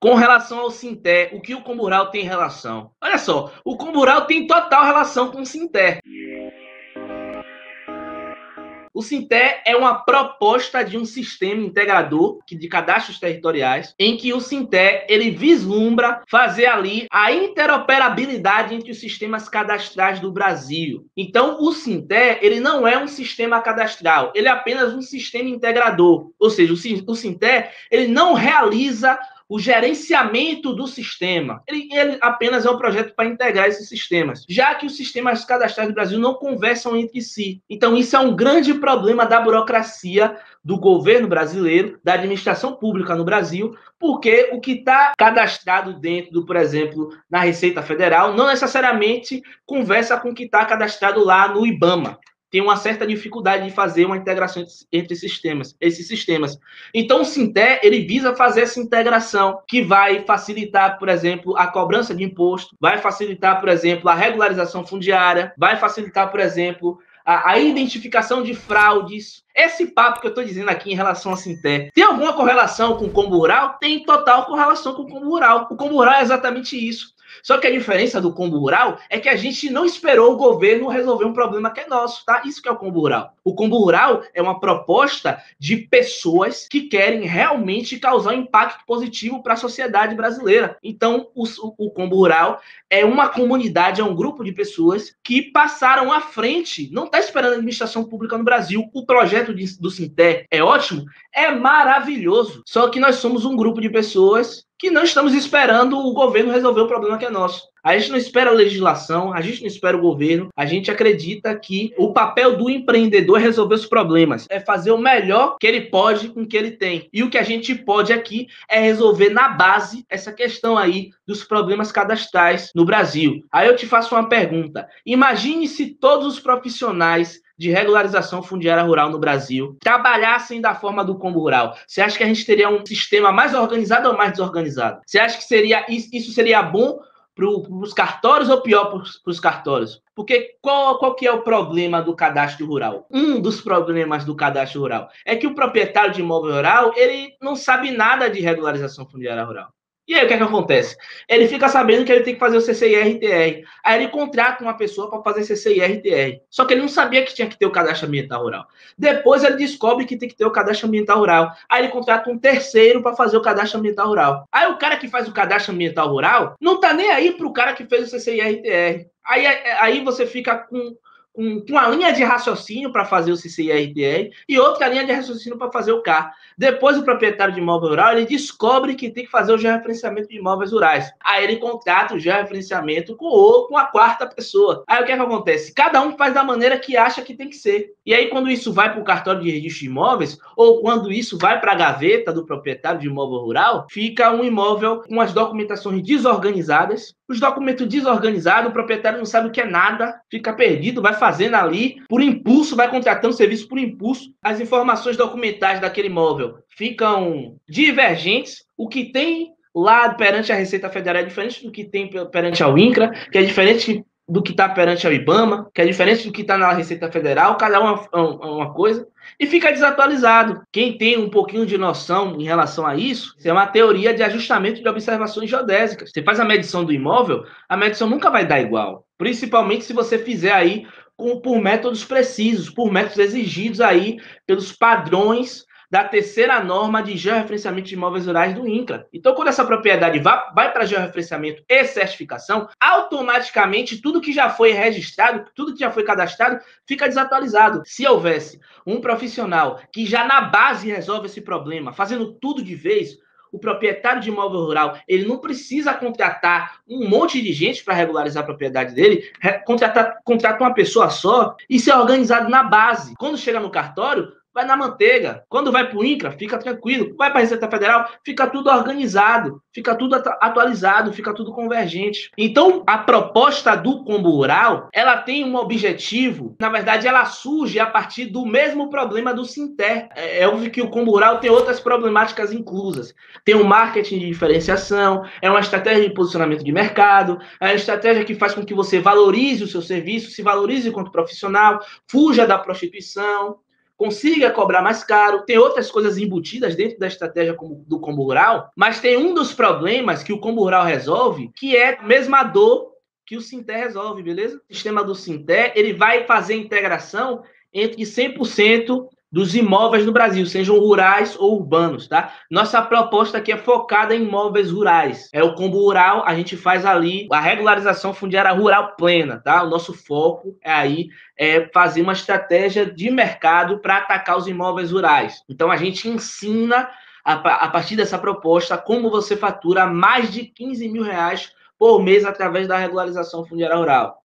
com relação ao Sinté, o que o Combural tem relação? Olha só, o Combural tem total relação com o Sinté. O Sinté é uma proposta de um sistema integrador de cadastros territoriais, em que o Sinté ele vislumbra fazer ali a interoperabilidade entre os sistemas cadastrais do Brasil. Então, o Sinté ele não é um sistema cadastral, ele é apenas um sistema integrador. Ou seja, o Sinté ele não realiza o gerenciamento do sistema. Ele, ele apenas é um projeto para integrar esses sistemas, já que os sistemas cadastrais do Brasil não conversam entre si. Então, isso é um grande problema da burocracia do governo brasileiro, da administração pública no Brasil, porque o que está cadastrado dentro do, por exemplo, na Receita Federal, não necessariamente conversa com o que está cadastrado lá no IBAMA tem uma certa dificuldade de fazer uma integração entre sistemas, esses sistemas. Então, o Sinté, ele visa fazer essa integração, que vai facilitar, por exemplo, a cobrança de imposto, vai facilitar, por exemplo, a regularização fundiária, vai facilitar, por exemplo, a, a identificação de fraudes. Esse papo que eu estou dizendo aqui em relação a Sinté, tem alguma correlação com o combo rural? Tem total correlação com o combo rural. O combo rural é exatamente isso. Só que a diferença do combo rural é que a gente não esperou o governo resolver um problema que é nosso, tá? Isso que é o combo rural. O combo rural é uma proposta de pessoas que querem realmente causar um impacto positivo para a sociedade brasileira. Então, o, o combo rural é uma comunidade, é um grupo de pessoas que passaram à frente, não está esperando a administração pública no Brasil. O projeto de, do Sinté é ótimo, é maravilhoso. Só que nós somos um grupo de pessoas que não estamos esperando o governo resolver o problema que é nosso. A gente não espera a legislação, a gente não espera o governo, a gente acredita que o papel do empreendedor é resolver os problemas, é fazer o melhor que ele pode com o que ele tem. E o que a gente pode aqui é resolver na base essa questão aí dos problemas cadastrais no Brasil. Aí eu te faço uma pergunta: imagine se todos os profissionais de regularização fundiária rural no Brasil trabalhassem da forma do combo rural, você acha que a gente teria um sistema mais organizado ou mais desorganizado? Você acha que seria isso seria bom para os cartórios ou pior para os cartórios? Porque qual, qual que é o problema do cadastro rural? Um dos problemas do cadastro rural é que o proprietário de imóvel rural ele não sabe nada de regularização fundiária rural. E aí o que, é que acontece? Ele fica sabendo que ele tem que fazer o CCIR-TR. Aí ele contrata uma pessoa para fazer CCIR-TR. Só que ele não sabia que tinha que ter o cadastro ambiental rural. Depois ele descobre que tem que ter o cadastro ambiental rural. Aí ele contrata um terceiro para fazer o cadastro ambiental rural. Aí o cara que faz o cadastro ambiental rural não tá nem aí pro cara que fez o CCIR-TR. Aí, aí você fica com um, uma linha de raciocínio para fazer o CCIRDR e outra linha de raciocínio para fazer o CAR. Depois, o proprietário de imóvel rural ele descobre que tem que fazer o georreferenciamento de imóveis rurais. Aí ele contrata o georreferenciamento com, o, com a quarta pessoa. Aí o que, é que acontece? Cada um faz da maneira que acha que tem que ser. E aí, quando isso vai para o cartório de registro de imóveis, ou quando isso vai para a gaveta do proprietário de imóvel rural, fica um imóvel com as documentações desorganizadas. Os documentos desorganizados, o proprietário não sabe o que é nada, fica perdido, vai fazendo ali por impulso, vai contratando serviço por impulso. As informações documentais daquele imóvel ficam divergentes. O que tem lá perante a Receita Federal é diferente do que tem perante a INCRA, que é diferente do que está perante a IBAMA, que é diferente do que está na Receita Federal, cada uma, uma coisa, e fica desatualizado. Quem tem um pouquinho de noção em relação a isso, é uma teoria de ajustamento de observações geodésicas. Você faz a medição do imóvel, a medição nunca vai dar igual, principalmente se você fizer aí com, por métodos precisos, por métodos exigidos aí pelos padrões da terceira norma de georreferenciamento de imóveis rurais do INCRA. Então, quando essa propriedade vai, vai para georreferenciamento e certificação, automaticamente tudo que já foi registrado, tudo que já foi cadastrado, fica desatualizado. Se houvesse um profissional que já na base resolve esse problema, fazendo tudo de vez, o proprietário de imóvel rural ele não precisa contratar um monte de gente para regularizar a propriedade dele, contratar, contrata uma pessoa só e ser organizado na base. Quando chega no cartório, vai na manteiga. Quando vai para o INCRA, fica tranquilo. Vai para a Receita Federal, fica tudo organizado, fica tudo atualizado, fica tudo convergente. Então, a proposta do combo rural, ela tem um objetivo, na verdade, ela surge a partir do mesmo problema do Sinter. É, é óbvio que o combo rural tem outras problemáticas inclusas. Tem um marketing de diferenciação, é uma estratégia de posicionamento de mercado, é uma estratégia que faz com que você valorize o seu serviço, se valorize enquanto profissional, fuja da prostituição, consiga cobrar mais caro. Tem outras coisas embutidas dentro da estratégia do combo rural, mas tem um dos problemas que o combo rural resolve, que é a mesma dor que o Sinté resolve, beleza? O sistema do Sinté, ele vai fazer integração entre 100% dos imóveis no Brasil, sejam rurais ou urbanos, tá? Nossa proposta aqui é focada em imóveis rurais. É o combo rural, a gente faz ali a regularização fundiária rural plena, tá? O nosso foco é aí é fazer uma estratégia de mercado para atacar os imóveis rurais. Então a gente ensina a, a partir dessa proposta como você fatura mais de 15 mil reais por mês através da regularização fundiária rural.